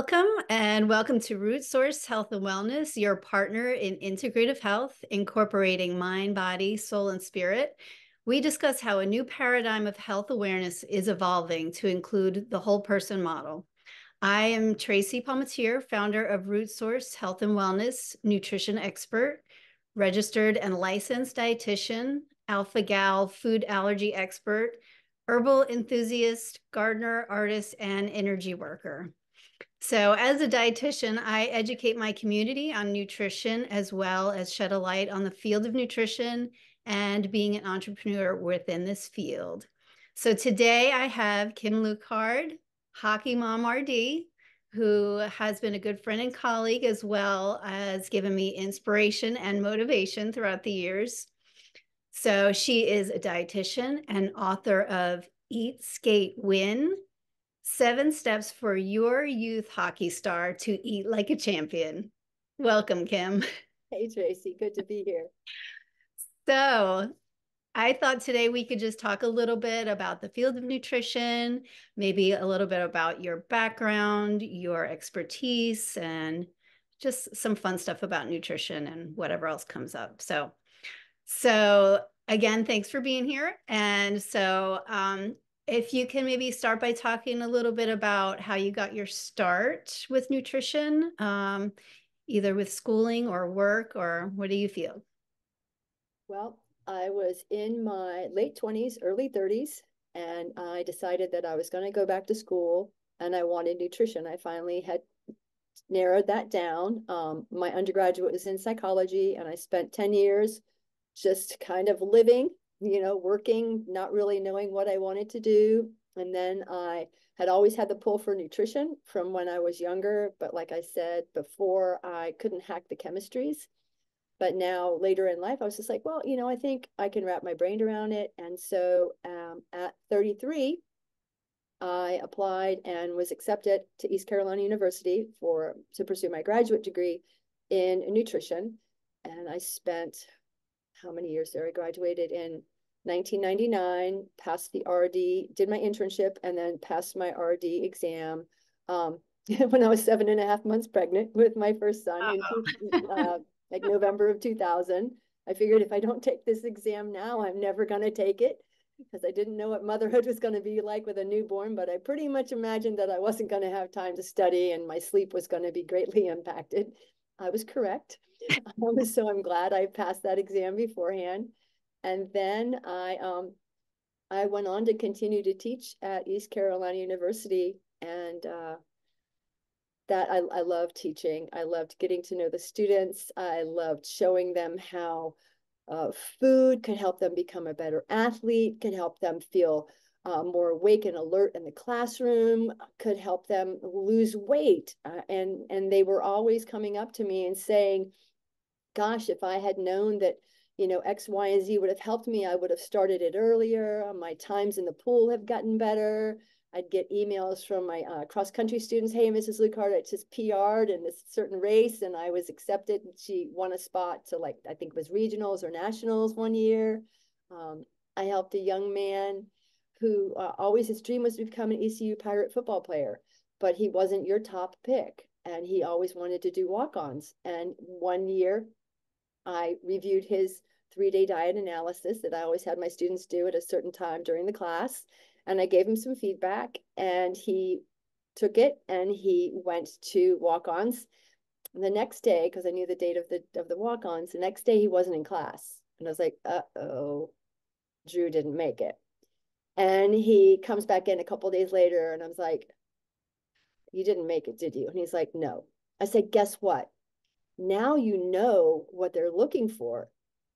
Welcome and welcome to Root Source Health and Wellness, your partner in integrative health, incorporating mind, body, soul, and spirit. We discuss how a new paradigm of health awareness is evolving to include the whole person model. I am Tracy Palmatier, founder of Root Source Health and Wellness, nutrition expert, registered and licensed dietitian, alpha gal food allergy expert, herbal enthusiast, gardener, artist, and energy worker. So, as a dietitian, I educate my community on nutrition as well as shed a light on the field of nutrition and being an entrepreneur within this field. So, today I have Kim Lukhard, Hockey Mom RD, who has been a good friend and colleague as well as given me inspiration and motivation throughout the years. So, she is a dietitian and author of Eat, Skate, Win Seven steps for your youth hockey star to eat like a champion. Welcome, Kim. Hey, Tracy. Good to be here. So, I thought today we could just talk a little bit about the field of nutrition, maybe a little bit about your background, your expertise, and just some fun stuff about nutrition and whatever else comes up. So, so again, thanks for being here. And so, um, if you can maybe start by talking a little bit about how you got your start with nutrition, um, either with schooling or work, or what do you feel? Well, I was in my late 20s, early 30s, and I decided that I was going to go back to school and I wanted nutrition. I finally had narrowed that down. Um, my undergraduate was in psychology, and I spent 10 years just kind of living you know, working, not really knowing what I wanted to do. And then I had always had the pull for nutrition from when I was younger. But like I said before, I couldn't hack the chemistries. But now later in life, I was just like, well, you know, I think I can wrap my brain around it. And so um, at 33, I applied and was accepted to East Carolina University for to pursue my graduate degree in nutrition. And I spent how many years there? I graduated in 1999, passed the RD, did my internship, and then passed my RD exam um, when I was seven and a half months pregnant with my first son in uh, like November of 2000. I figured if I don't take this exam now, I'm never going to take it because I didn't know what motherhood was going to be like with a newborn, but I pretty much imagined that I wasn't going to have time to study and my sleep was going to be greatly impacted. I was correct. Um, so I'm glad I passed that exam beforehand. And then I um, I went on to continue to teach at East Carolina University, and uh, that I, I loved teaching. I loved getting to know the students. I loved showing them how uh, food could help them become a better athlete, could help them feel uh, more awake and alert in the classroom, could help them lose weight. Uh, and and they were always coming up to me and saying, "Gosh, if I had known that." You know, X, Y, and Z would have helped me. I would have started it earlier. My times in the pool have gotten better. I'd get emails from my uh, cross country students. Hey, Mrs. Lukhard, I just PR'd in this certain race and I was accepted. She won a spot to like, I think it was regionals or nationals one year. Um, I helped a young man who uh, always his dream was to become an ECU pirate football player, but he wasn't your top pick. And he always wanted to do walk ons. And one year I reviewed his three day diet analysis that I always had my students do at a certain time during the class. And I gave him some feedback, and he took it and he went to walk ons. The next day, because I knew the date of the of the walk ons, the next day he wasn't in class, and I was like, "Uh oh, Drew didn't make it." And he comes back in a couple days later, and I was like, "You didn't make it, did you?" And he's like, "No." I said, "Guess what? Now you know what they're looking for.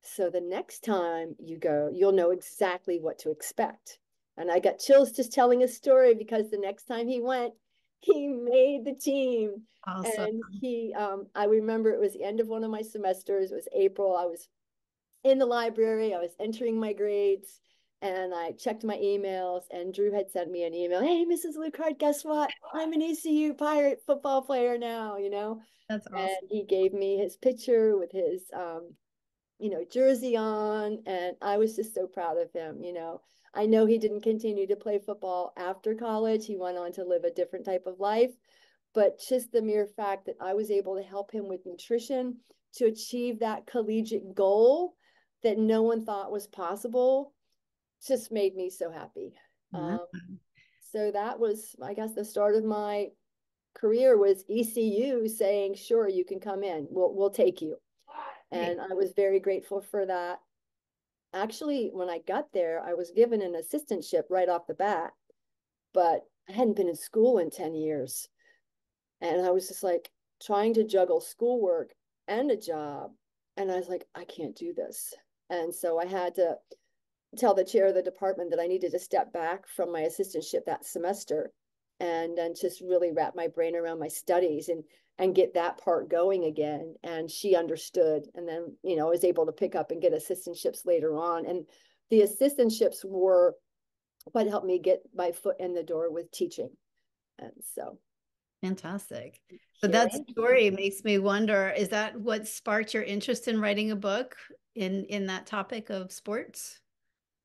So the next time you go, you'll know exactly what to expect. And I got chills just telling a story because the next time he went, he made the team. Awesome. And he, um, I remember it was the end of one of my semesters. It was April. I was in the library. I was entering my grades and I checked my emails and Drew had sent me an email. Hey, Mrs. Lukhard, guess what? I'm an ECU pirate football player now, you know? That's awesome. And he gave me his picture with his um, you know, jersey on. And I was just so proud of him. You know, I know he didn't continue to play football after college. He went on to live a different type of life. but just the mere fact that I was able to help him with nutrition to achieve that collegiate goal that no one thought was possible just made me so happy. Um, so that was, I guess, the start of my career was ECU saying, "Sure, you can come in. We'll we'll take you." And I was very grateful for that. Actually, when I got there, I was given an assistantship right off the bat, but I hadn't been in school in 10 years. And I was just like trying to juggle schoolwork and a job. And I was like, I can't do this. And so I had to tell the chair of the department that I needed to step back from my assistantship that semester and then just really wrap my brain around my studies and and get that part going again and she understood and then you know was able to pick up and get assistantships later on and the assistantships were what helped me get my foot in the door with teaching and so. Fantastic. But that story makes me wonder is that what sparked your interest in writing a book in in that topic of sports?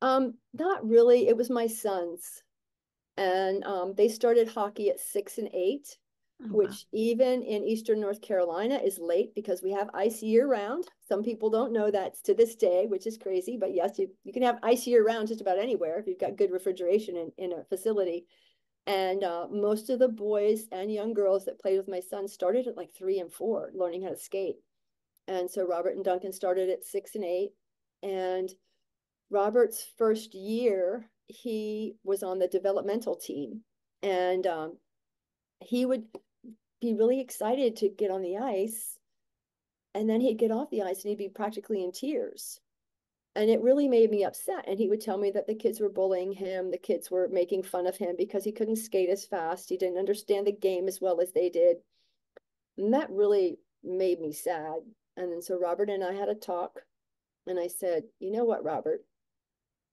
Um not really. It was my sons and um, they started hockey at six and eight which even in eastern north carolina is late because we have ice year round. Some people don't know that to this day which is crazy but yes you, you can have ice year round just about anywhere if you've got good refrigeration in, in a facility. And uh, most of the boys and young girls that played with my son started at like three and four learning how to skate. And so robert and duncan started at six and eight. And robert's first year he was on the developmental team. And um, he would be really excited to get on the ice and then he'd get off the ice and he'd be practically in tears. And it really made me upset and he would tell me that the kids were bullying him the kids were making fun of him because he couldn't skate as fast he didn't understand the game as well as they did. And that really made me sad. And then so robert and i had a talk and i said you know what robert?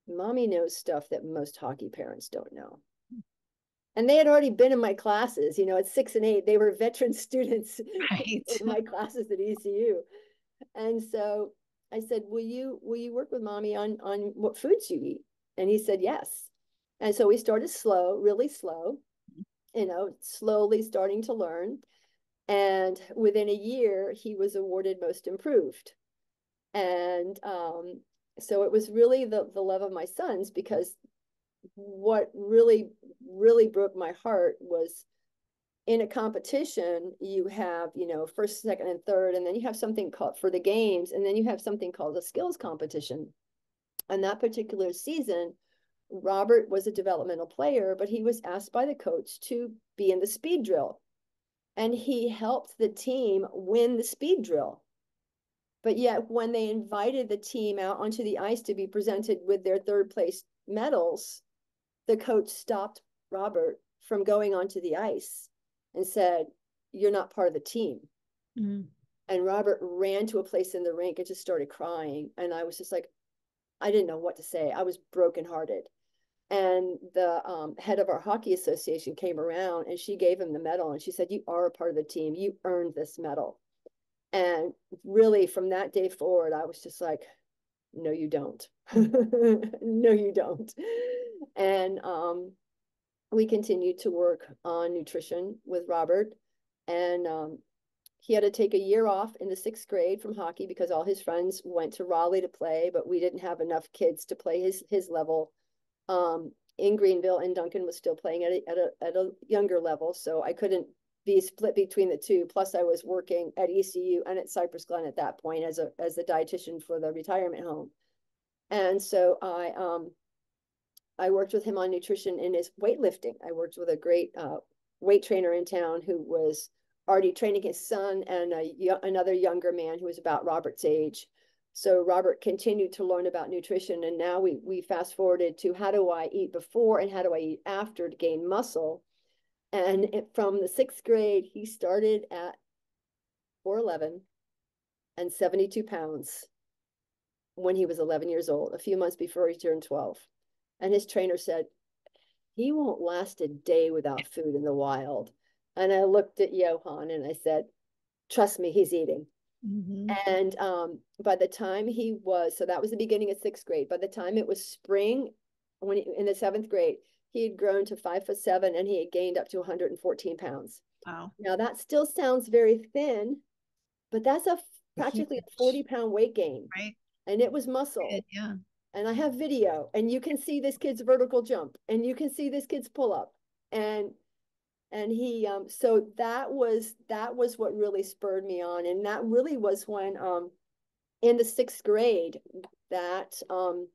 Mommy knows stuff that most hockey parents don't know. And they had already been in my classes, you know, at six and eight, they were veteran students right. in my classes at ECU. And so I said, Will you will you work with mommy on on what foods you eat? And he said, Yes. And so we started slow, really slow, you know, slowly starting to learn. And within a year, he was awarded most improved. And um, so it was really the the love of my sons because what really really broke my heart was in a competition you have you know first second and third and then you have something called for the games and then you have something called a skills competition. And that particular season robert was a developmental player but he was asked by the coach to be in the speed drill. And he helped the team win the speed drill. But yet, when they invited the team out onto the ice to be presented with their third place medals, the coach stopped Robert from going onto the ice and said, You're not part of the team. Mm-hmm. And Robert ran to a place in the rink and just started crying. And I was just like, I didn't know what to say. I was brokenhearted. And the um, head of our hockey association came around and she gave him the medal and she said, You are a part of the team. You earned this medal. And really, from that day forward, I was just like, no, you don't. no, you don't. And um, we continued to work on nutrition with Robert. And um, he had to take a year off in the sixth grade from hockey because all his friends went to Raleigh to play, but we didn't have enough kids to play his his level um, in Greenville. And Duncan was still playing at a, at a at a younger level, so I couldn't be split between the two. Plus, I was working at ECU and at Cypress Glen at that point as a as the dietitian for the retirement home, and so I um I worked with him on nutrition in his weightlifting. I worked with a great uh, weight trainer in town who was already training his son and a, another younger man who was about Robert's age. So Robert continued to learn about nutrition, and now we we fast forwarded to how do I eat before and how do I eat after to gain muscle and it, from the sixth grade, he started at 4'11 and 72 pounds when he was 11 years old, a few months before he turned 12. And his trainer said, he won't last a day without food in the wild. And I looked at Johan and I said, trust me, he's eating. Mm-hmm. And um, by the time he was, so that was the beginning of sixth grade. By the time it was spring, when he, in the seventh grade, he had grown to five foot seven and he had gained up to 114 pounds. Wow. Now that still sounds very thin, but that's a practically a 40 pound weight gain. Right. And it was muscle. Yeah. And I have video and you can see this kid's vertical jump and you can see this kid's pull up. And and he um so that was that was what really spurred me on. And that really was when um in the sixth grade that um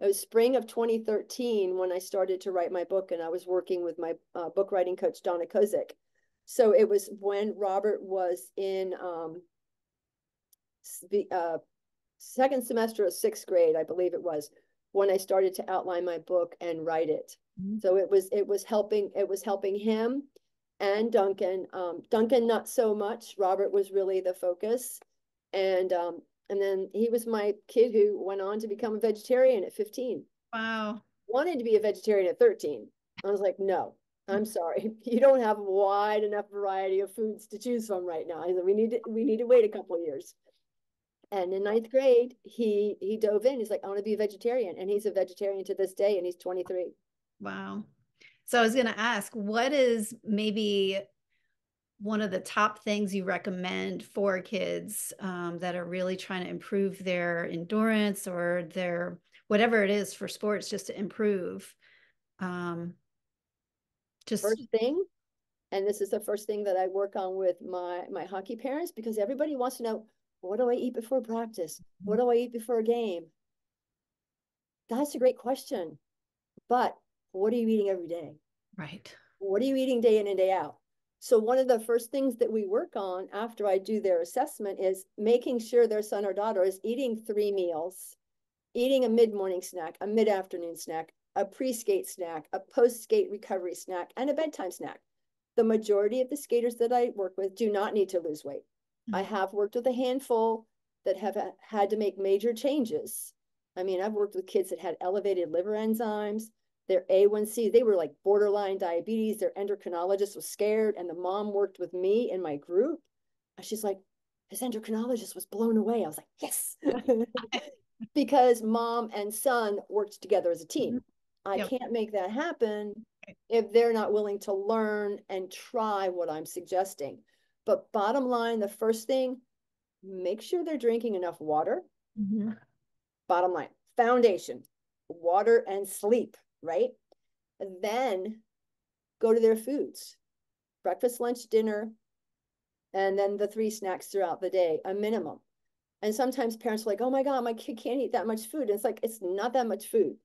it was spring of 2013 when I started to write my book and I was working with my uh, book writing coach Donna Kozik. So it was when Robert was in um, the uh, second semester of sixth grade, I believe it was, when I started to outline my book and write it. Mm-hmm. So it was it was helping it was helping him and Duncan. Um, Duncan not so much. Robert was really the focus, and um, and then he was my kid who went on to become a vegetarian at 15. Wow. Wanted to be a vegetarian at 13. I was like, no, I'm sorry. You don't have a wide enough variety of foods to choose from right now. I said, we need to, we need to wait a couple of years. And in ninth grade, he he dove in. He's like, I want to be a vegetarian. And he's a vegetarian to this day, and he's 23. Wow. So I was going to ask, what is maybe one of the top things you recommend for kids um, that are really trying to improve their endurance or their whatever it is for sports just to improve um, just first thing and this is the first thing that i work on with my my hockey parents because everybody wants to know what do i eat before practice? What do i eat before a game? That's a great question but what are you eating every day? Right. What are you eating day in and day out so one of the first things that we work on after I do their assessment is making sure their son or daughter is eating three meals, eating a mid-morning snack, a mid-afternoon snack, a pre-skate snack, a post-skate recovery snack, and a bedtime snack. The majority of the skaters that I work with do not need to lose weight. Mm-hmm. I have worked with a handful that have had to make major changes. I mean, I've worked with kids that had elevated liver enzymes, their A1C, they were like borderline diabetes. Their endocrinologist was scared, and the mom worked with me in my group. And she's like, his endocrinologist was blown away. I was like, yes, because mom and son worked together as a team. Mm-hmm. I yep. can't make that happen if they're not willing to learn and try what I'm suggesting. But bottom line, the first thing, make sure they're drinking enough water. Mm-hmm. Bottom line, foundation, water and sleep right? And then go to their foods breakfast, lunch, dinner, and then the three snacks throughout the day, a minimum. And sometimes parents are like, oh my God, my kid can't eat that much food. And it's like, it's not that much food.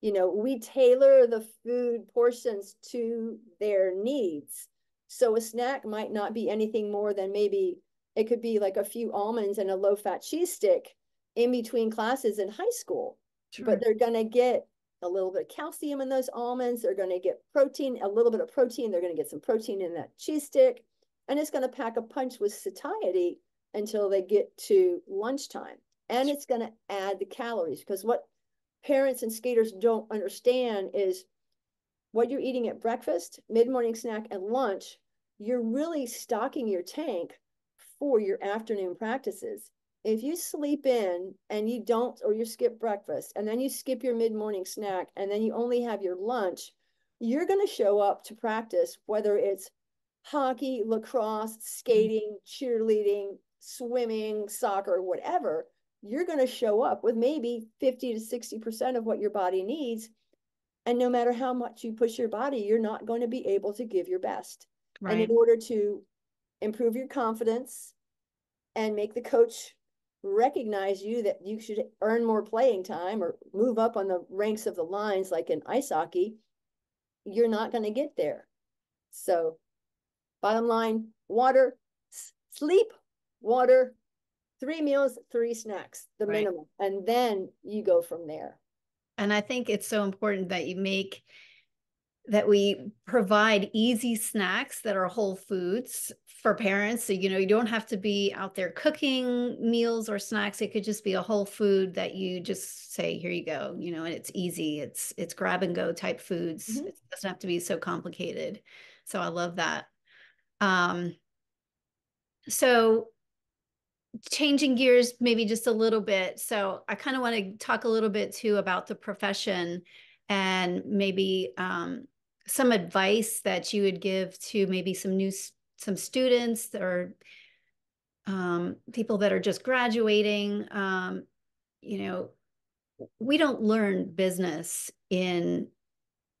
You know, we tailor the food portions to their needs. So a snack might not be anything more than maybe it could be like a few almonds and a low fat cheese stick in between classes in high school. Sure. But they're going to get a little bit of calcium in those almonds. They're going to get protein, a little bit of protein. They're going to get some protein in that cheese stick. And it's going to pack a punch with satiety until they get to lunchtime. And it's going to add the calories because what parents and skaters don't understand is what you're eating at breakfast, mid morning snack, and lunch, you're really stocking your tank for your afternoon practices if you sleep in and you don't or you skip breakfast and then you skip your mid-morning snack and then you only have your lunch you're going to show up to practice whether it's hockey lacrosse mm-hmm. skating cheerleading swimming soccer whatever you're going to show up with maybe 50 to 60% of what your body needs and no matter how much you push your body you're not going to be able to give your best right. and in order to improve your confidence and make the coach recognize you that you should earn more playing time or move up on the ranks of the lines like in ice hockey, you're not going to get there. So, bottom line water, sleep, water, three meals, three snacks, the right. minimum. And then you go from there. And I think it's so important that you make that we provide easy snacks that are whole foods for parents. So, you know, you don't have to be out there cooking meals or snacks. It could just be a whole food that you just say, here you go, you know, and it's easy. It's it's grab and go type foods. Mm-hmm. It doesn't have to be so complicated. So I love that. Um so changing gears maybe just a little bit. So I kind of want to talk a little bit too about the profession and maybe um some advice that you would give to maybe some new some students or um, people that are just graduating, um, you know, we don't learn business in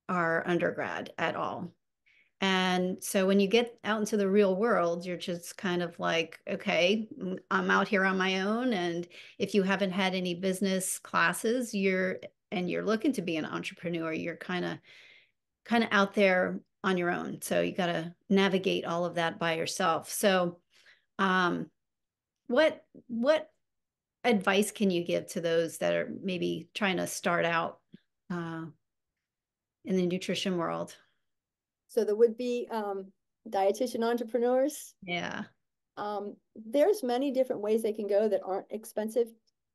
our undergrad at all. And so when you get out into the real world, you're just kind of like, okay, I'm out here on my own. And if you haven't had any business classes, you're and you're looking to be an entrepreneur, you're kind of kind of out there on your own. So you got to navigate all of that by yourself. So um what what advice can you give to those that are maybe trying to start out uh, in the nutrition world? So there would be um, dietitian entrepreneurs. Yeah. Um, there's many different ways they can go that aren't expensive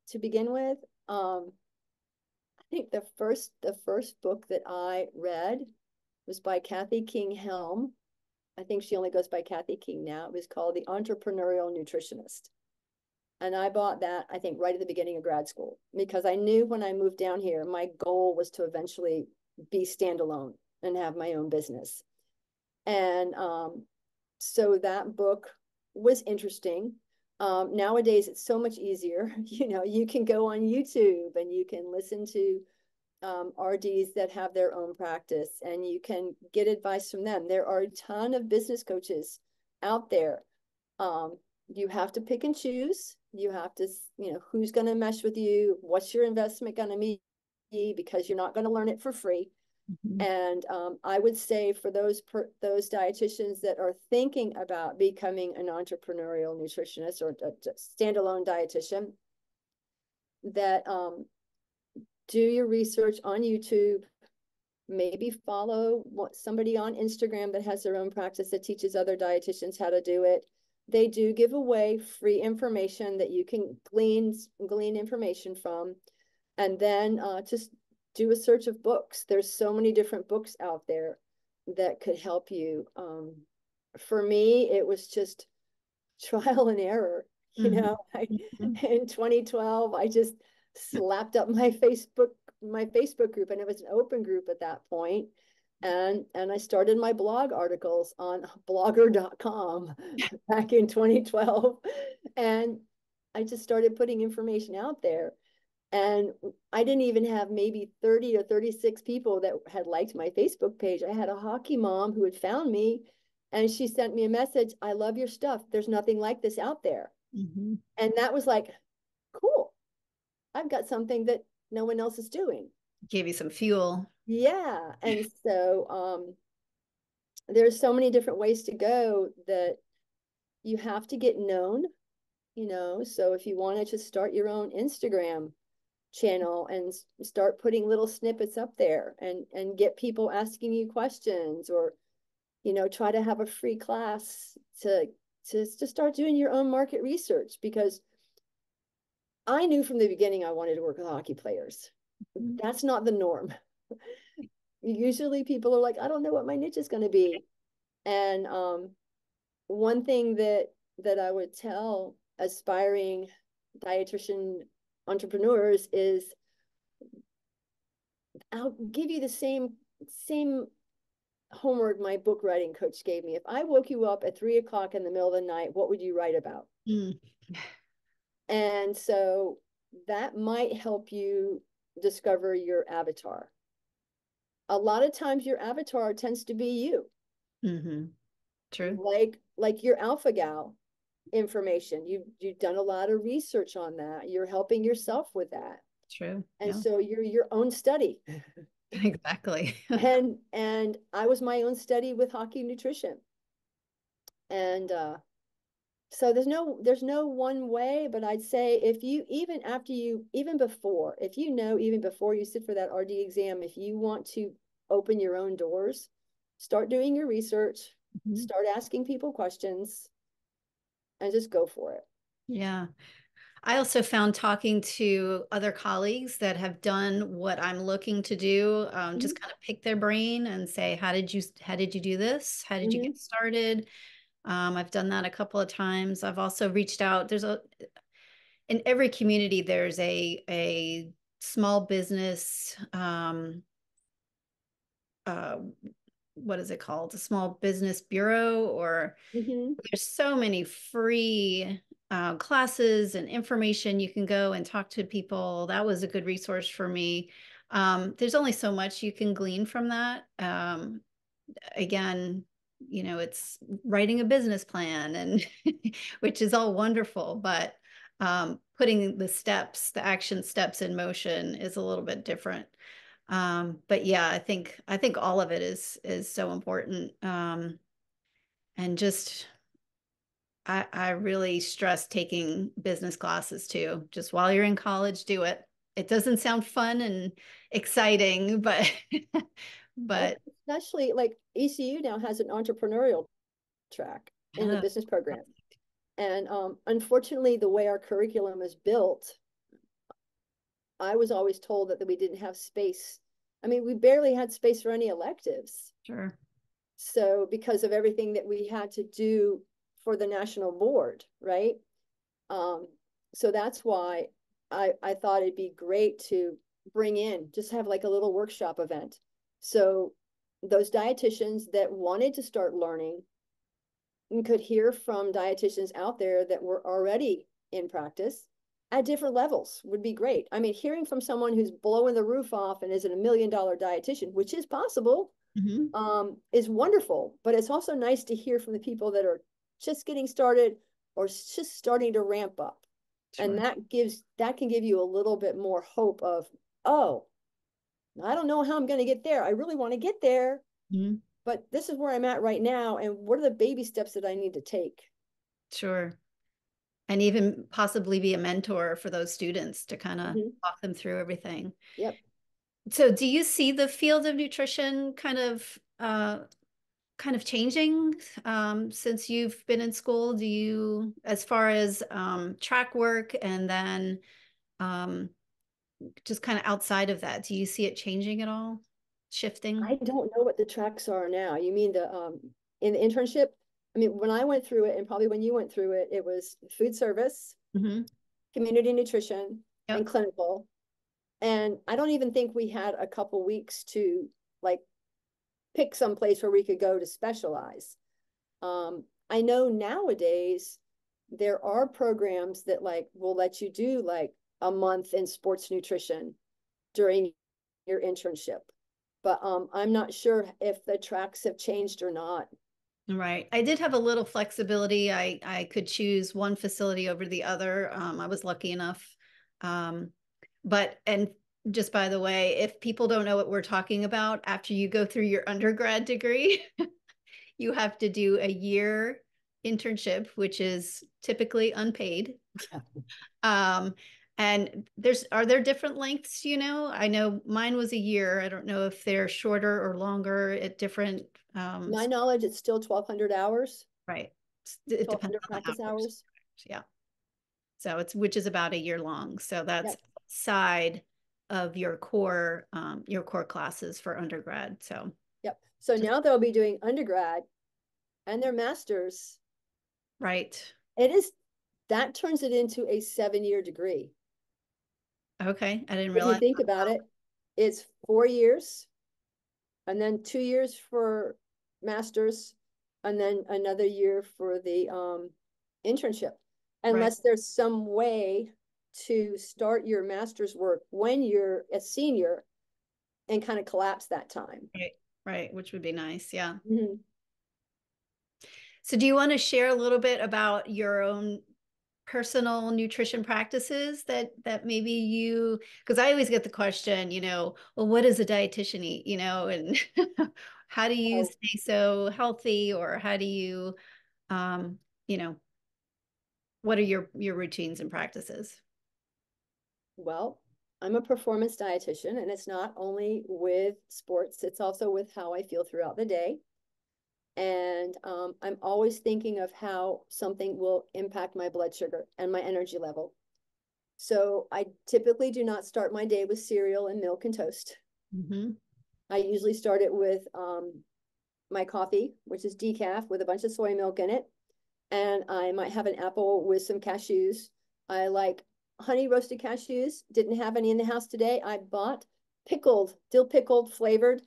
to begin with. Um, I think the first the first book that I read was by Kathy King Helm. I think she only goes by Kathy King now. It was called The Entrepreneurial Nutritionist. And I bought that, I think, right at the beginning of grad school because I knew when I moved down here, my goal was to eventually be standalone and have my own business. And um, so that book was interesting. Um, nowadays, it's so much easier. You know, you can go on YouTube and you can listen to um, RDs that have their own practice and you can get advice from them. There are a ton of business coaches out there. Um, you have to pick and choose. You have to, you know, who's going to mesh with you? What's your investment going to be? Because you're not going to learn it for free. Mm-hmm. And um, I would say for those per, those dietitians that are thinking about becoming an entrepreneurial nutritionist or a, a standalone dietitian, that um, do your research on YouTube. Maybe follow what, somebody on Instagram that has their own practice that teaches other dietitians how to do it. They do give away free information that you can glean glean information from, and then uh, just do a search of books. There's so many different books out there that could help you. Um, for me, it was just trial and error. You mm-hmm. know, I, mm-hmm. in 2012, I just slapped up my Facebook my Facebook group, and it was an open group at that point. And and I started my blog articles on blogger.com back in 2012. And I just started putting information out there. And I didn't even have maybe 30 or 36 people that had liked my Facebook page. I had a hockey mom who had found me and she sent me a message I love your stuff. There's nothing like this out there. Mm-hmm. And that was like. I've got something that no one else is doing. Gave you some fuel. Yeah. And so um, there's so many different ways to go that you have to get known, you know. So if you want to just start your own Instagram channel and start putting little snippets up there and and get people asking you questions or you know try to have a free class to to to start doing your own market research because I knew from the beginning I wanted to work with hockey players. Mm-hmm. That's not the norm. Usually people are like, I don't know what my niche is going to be. And um, one thing that that I would tell aspiring dietitian entrepreneurs is I'll give you the same same homework my book writing coach gave me. If I woke you up at three o'clock in the middle of the night, what would you write about? Mm. And so that might help you discover your avatar. A lot of times your avatar tends to be you. Mm-hmm. True. Like like your alpha gal information. You've you've done a lot of research on that. You're helping yourself with that. True. And yeah. so you're your own study. exactly. and and I was my own study with hockey nutrition. And uh so there's no there's no one way but i'd say if you even after you even before if you know even before you sit for that rd exam if you want to open your own doors start doing your research mm-hmm. start asking people questions and just go for it yeah I also found talking to other colleagues that have done what I'm looking to do, um, mm-hmm. just kind of pick their brain and say, how did you, how did you do this? How did mm-hmm. you get started? Um, I've done that a couple of times. I've also reached out. There's a in every community there's a a small business um, uh, what is it called? A small business bureau, or Mhm. there's so many free uh, classes and information you can go and talk to people. That was a good resource for me. Um, there's only so much you can glean from that. Um, again, you know, it's writing a business plan and which is all wonderful, but um, putting the steps, the action steps in motion is a little bit different. Um, but yeah, I think I think all of it is is so important. Um, and just I, I really stress taking business classes too. Just while you're in college, do it. It doesn't sound fun and exciting, but but especially like ECU now has an entrepreneurial track in the business program. And um, unfortunately, the way our curriculum is built, I was always told that, that we didn't have space. I mean, we barely had space for any electives. sure. So because of everything that we had to do for the national board, right? Um, so that's why I, I thought it'd be great to bring in, just have like a little workshop event. So those dietitians that wanted to start learning and could hear from dietitians out there that were already in practice at different levels would be great. I mean, hearing from someone who's blowing the roof off and is a million dollar dietitian, which is possible, Mhm. um, is wonderful. But it's also nice to hear from the people that are just getting started or just starting to ramp up. And that gives that can give you a little bit more hope of, oh, I don't know how I'm going to get there. I really want to get there, Mhm. but this is where I'm at right now. And what are the baby steps that I need to take? Sure. And even possibly be a mentor for those students to kind of Mhm. walk them through everything. Yep. So do you see the field of nutrition kind of uh kind of changing um since you've been in school? Do you as far as um track work and then um just kind of outside of that, do you see it changing at all? Shifting? I don't know what the tracks are now. You mean the um in the internship? I mean, when I went through it, and probably when you went through it, it was food service, Mhm. community nutrition, Yep. and clinical. And I don't even think we had a couple weeks to like pick some place where we could go to specialize. Um, I know nowadays there are programs that like will let you do like a month in sports nutrition during your internship. But um, I'm not sure if the tracks have changed or not. Right. I did have a little flexibility. I I could choose one facility over the other. Um, I was lucky enough. Um, but and just by the way, if people don't know what we're talking about, after you go through your undergrad degree, you have to do a year internship, which is typically unpaid. Um, and there's are there different lengths, you know? I know mine was a year. I don't know if they're shorter or longer at different um My knowledge, it's still 1,200 hours, Right. It depends 1,200 on practice hours. hours. Yeah. So it's, which is about a year long. So that's Yep. side of your core, um, your core classes for undergrad. So, Yep. So now they'll be doing undergrad and their masters. right. It is, that turns it into a seven-year degree. Okay. I didn't If you realize. think about it, it's four years. And then two years for masters, and then another year for the um internship. Unless there's some way to start your master's work when you're a senior and kind of collapse that time. Right. Right. which would be nice. Yeah. Mhm. So do you want to share a little bit about your own personal nutrition practices that that maybe you because I always get the question, you know, well, what does a dietitian eat, you know, and how do you stay so healthy or how do you um, you know, what are your your routines and practices? Well, I'm a performance dietitian, and it's not only with sports, it's also with how I feel throughout the day. And um, I'm always thinking of how something will impact my blood sugar and my energy level. So I typically do not start my day with cereal and milk and toast. Mhm. I usually start it with um, my coffee, which is decaf with a bunch of soy milk in it. And I might have an apple with some cashews. I like honey roasted cashews. Didn't have any in the house today. I bought pickled, dill pickled, flavored.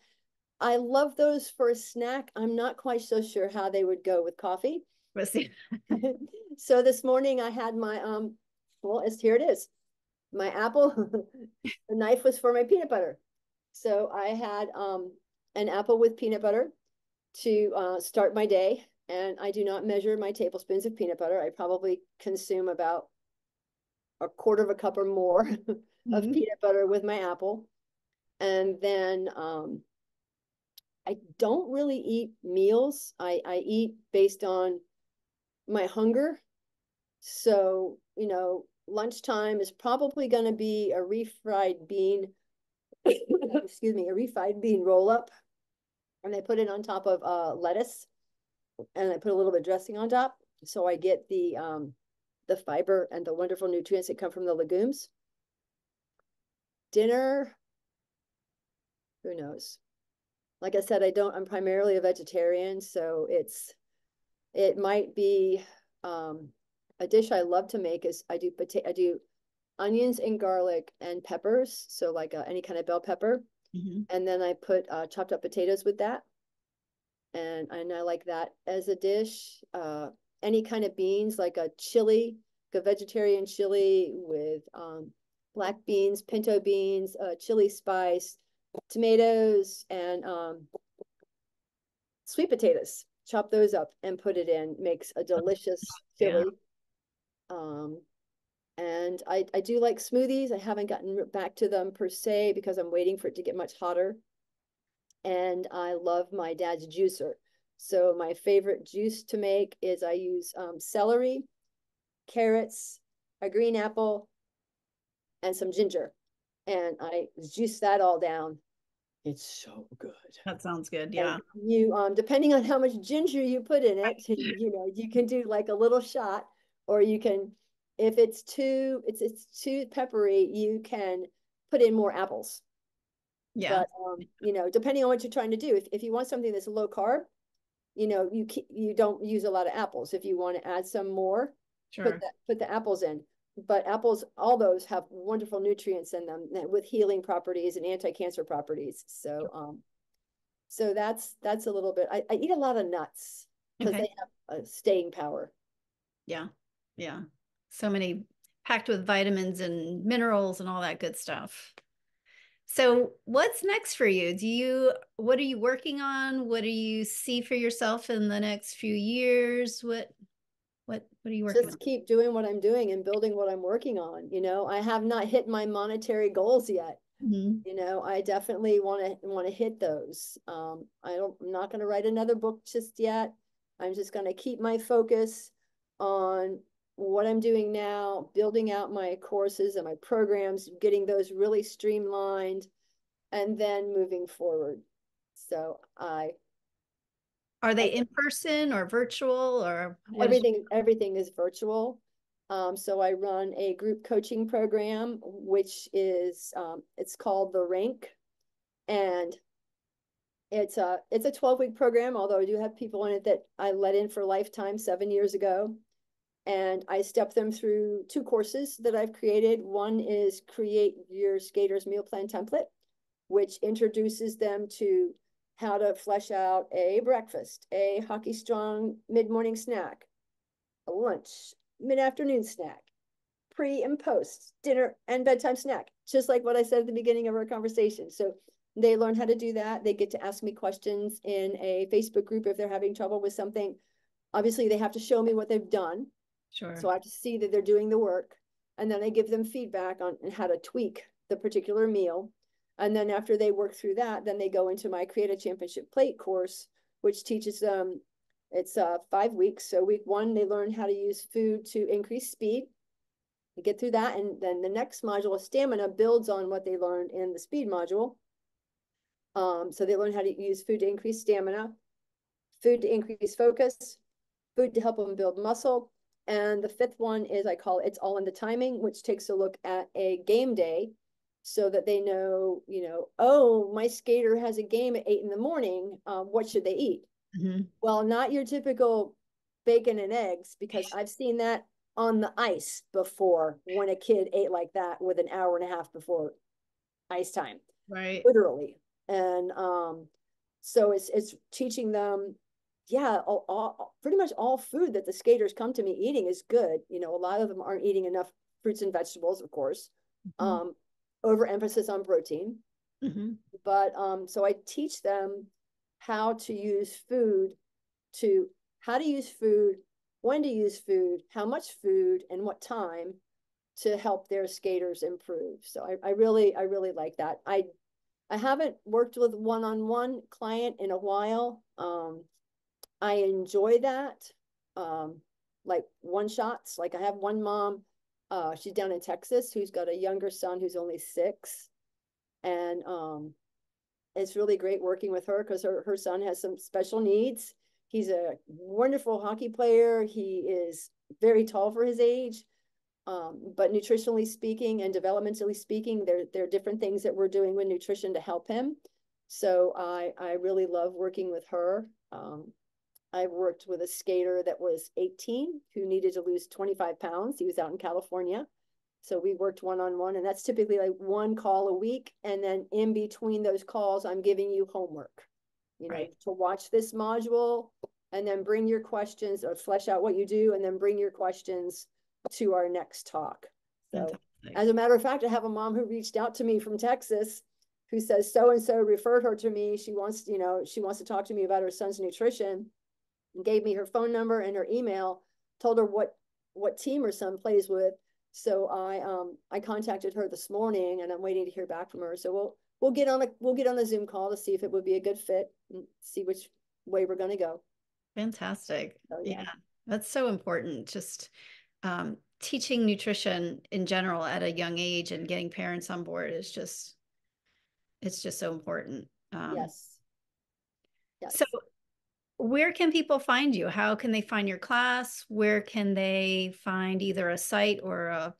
I love those for a snack. I'm not quite so sure how they would go with coffee. We'll see. so this morning I had my um well, it's here it is. My apple, the knife was for my peanut butter. So I had um an apple with peanut butter to uh, start my day. And I do not measure my tablespoons of peanut butter. I probably consume about a quarter of a cup or more mm -hmm. of peanut butter with my apple. And then um, I don't really eat meals. I, I eat based on my hunger. So, you know, lunchtime is probably going to be a refried bean, excuse me, a refried bean roll up. And I put it on top of uh, lettuce and I put a little bit of dressing on top. So I get the, um, the fiber and the wonderful nutrients that come from the legumes. Dinner, who knows? Like I said, I don't, I'm primarily a vegetarian, so it's, it might be, um, a dish I love to make is I do potato, I do onions and garlic and peppers. So like uh, any kind of bell pepper. Mm-hmm. And then I put uh, chopped up potatoes with that. And, and I like that as a dish. Uh, any kind of beans, like a chili, like a vegetarian chili with um, black beans, pinto beans, uh, chili spice, tomatoes, and um, sweet potatoes. Chop those up and put it in. Makes a delicious chili. Yeah. Um, and I, I do like smoothies. I haven't gotten back to them per se because I'm waiting for it to get much hotter. And I love my dad's juicer. So my favorite juice to make is I use um, celery, carrots, a green apple, and some ginger. And I juice that all down. It's so good. That sounds good. Yeah. And you um depending on how much ginger you put in it, you know, you can do like a little shot or you can if it's too it's it's too peppery, you can put in more apples. Yeah. But um, you know, depending on what you're trying to do, if if you want something that's low carb, you know, you you don't use a lot of apples. If you want to add some more, sure. put put the apples in but apples, all those have wonderful nutrients in them with healing properties and anti-cancer properties. So, um, so that's that's a little bit. I, I eat a lot of nuts because okay. they have a staying power. Yeah, yeah. So many packed with vitamins and minerals and all that good stuff. So, what's next for you? Do you what are you working on? What do you see for yourself in the next few years? What what what are you working just on? keep doing what i'm doing and building what i'm working on you know? I have not hit my monetary goals yet. Mm-hmm. you know i definitely want to want to hit those. Um i don't i'm not going to write another book just yet. I'm just going to keep my focus on what i'm doing now building out my courses and my programs getting those really streamlined and then moving forward. So i are they in person or virtual or everything? Everything is virtual. Um, so I run a group coaching program, which is um, it's called the Rank, and it's a it's a 12 week program. Although I do have people in it that I let in for lifetime seven years ago, and I step them through two courses that I've created. One is create your skater's meal plan template, which introduces them to how to flesh out a breakfast, a hockey strong mid morning snack, a lunch, mid afternoon snack, pre and post, dinner and bedtime snack, just like what I said at the beginning of our conversation. So they learn how to do that. They get to ask me questions in a Facebook group if they're having trouble with something. Obviously, they have to show me what they've done. Sure. So I have to see that they're doing the work. And then I give them feedback on how to tweak the particular meal and then after they work through that, then they go into my Create a Championship Plate course, which teaches them it's uh, five weeks. So week one, they learn how to use food to increase speed. They get through that. And then the next module of stamina builds on what they learned in the speed module. Um, so they learn how to use food to increase stamina, food to increase focus, food to help them build muscle. And the fifth one is I call it It's All in the Timing, which takes a look at a game day so that they know, you know, oh, my skater has a game at eight in the morning. Um, what should they eat? Mm-hmm. Well, not your typical bacon and eggs, because I've seen that on the ice before when a kid ate like that with an hour and a half before ice time. Right. Literally. And um, so it's it's teaching them yeah all, all, pretty much all food that the skaters come to me eating is good you know a lot of them aren't eating enough fruits and vegetables of course mm-hmm. um overemphasis on protein mm-hmm. but um so i teach them how to use food to how to use food when to use food how much food and what time to help their skaters improve so i, I really i really like that i I haven't worked with one-on-one client in a while. Um, I enjoy that. Um, like one shots. Like I have one mom, uh, she's down in Texas who's got a younger son who's only six. And um, it's really great working with her because her, her son has some special needs. He's a wonderful hockey player. He is very tall for his age. Um, but nutritionally speaking and developmentally speaking, there, there are different things that we're doing with nutrition to help him. So I, I really love working with her. Um, I've worked with a skater that was 18 who needed to lose 25 pounds. He was out in California. So we worked one on one, and that's typically like one call a week. And then in between those calls, I'm giving you homework, you know, right. to watch this module and then bring your questions or flesh out what you do and then bring your questions to our next talk. So, Fantastic. as a matter of fact, I have a mom who reached out to me from Texas who says so and so referred her to me. She wants, you know, she wants to talk to me about her son's nutrition gave me her phone number and her email, told her what what team her son plays with. So I um I contacted her this morning and I'm waiting to hear back from her. So we'll we'll get on a we'll get on a Zoom call to see if it would be a good fit and see which way we're going to go. Fantastic. So, yeah. yeah. That's so important. Just um, teaching nutrition in general at a young age and getting parents on board is just it's just so important um, yes. yes so where can people find you? How can they find your class? Where can they find either a site or a,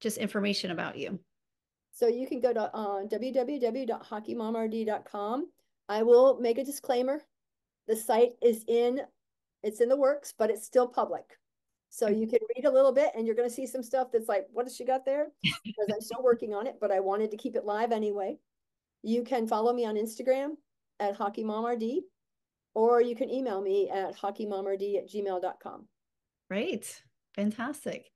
just information about you? So you can go to uh, www.hockeymomrd.com i will make a disclaimer. The site is in it's in the works but it's still public. So you can read a little bit and you're going to see some stuff that's like, what has she got there? Because I'm still working on it, but I wanted to keep it live anyway. You can follow me on Instagram at hockeymomrd, or you can email me at hockeymomrd at gmail.com. Great. Fantastic.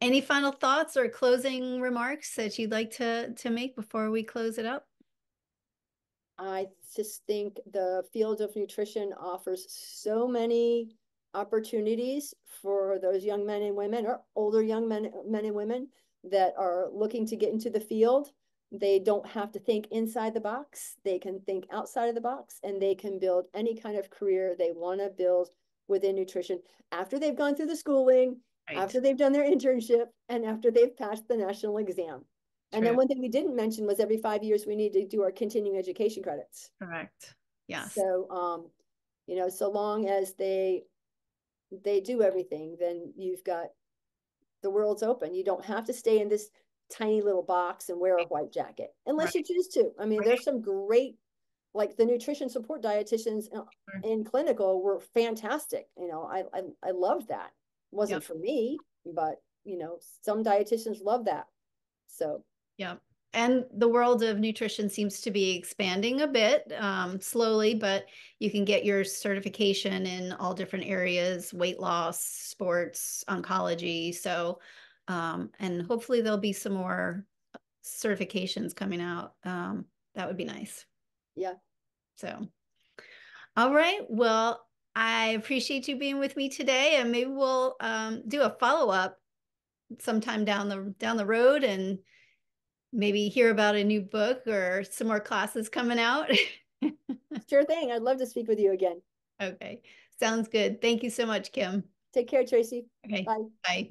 Any final thoughts or closing remarks that you'd like to, to make before we close it up? I just think the field of nutrition offers so many opportunities for those young men and women or older young men, men and women that are looking to get into the field. They don't have to think inside the box. They can think outside of the box and they can build any kind of career they want to build within nutrition after they've gone through the schooling, right. after they've done their internship, and after they've passed the national exam. True. And then one thing we didn't mention was every five years we need to do our continuing education credits. Correct. Yes. So, um, you know, so long as they they do everything, then you've got the world's open. You don't have to stay in this tiny little box and wear a white jacket unless right. you choose to. I mean, right. there's some great like the nutrition support dietitians in clinical were fantastic. You know, I I, I loved that. It wasn't yep. for me, but you know, some dietitians love that. So yeah and the world of nutrition seems to be expanding a bit um, slowly, but you can get your certification in all different areas weight loss, sports, oncology. So, um, and hopefully there'll be some more certifications coming out. Um, that would be nice. Yeah. So, all right. Well, I appreciate you being with me today, and maybe we'll um, do a follow up sometime down the down the road and maybe hear about a new book or some more classes coming out. sure thing. I'd love to speak with you again. Okay. Sounds good. Thank you so much, Kim. Take care, Tracy. Okay. Bye. Bye.